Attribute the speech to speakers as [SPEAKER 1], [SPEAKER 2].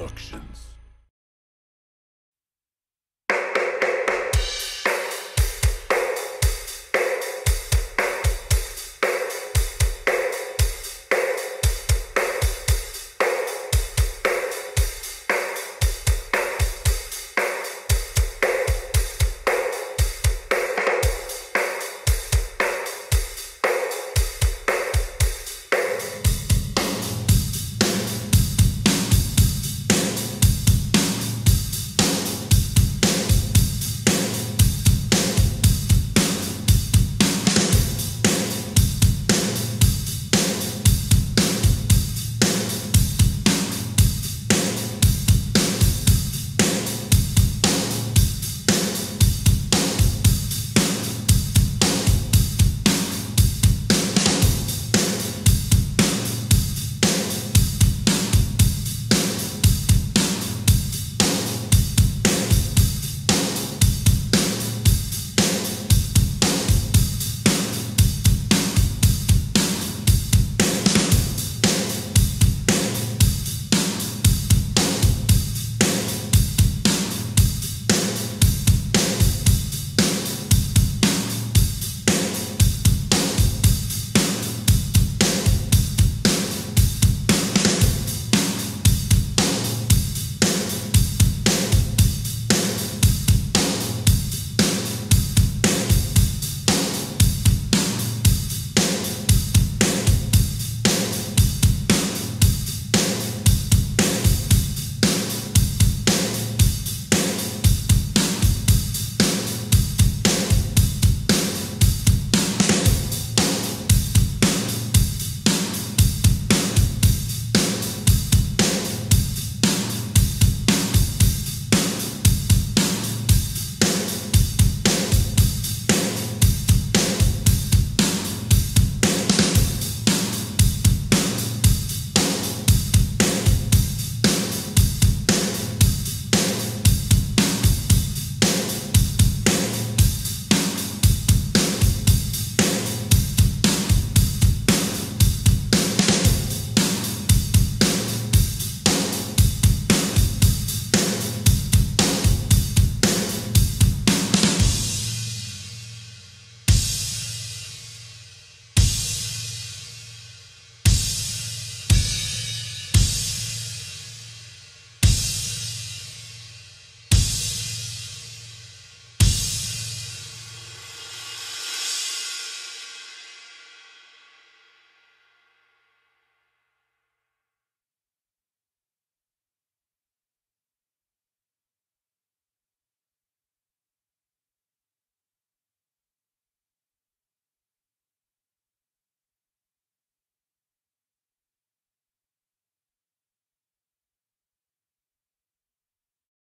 [SPEAKER 1] Productions.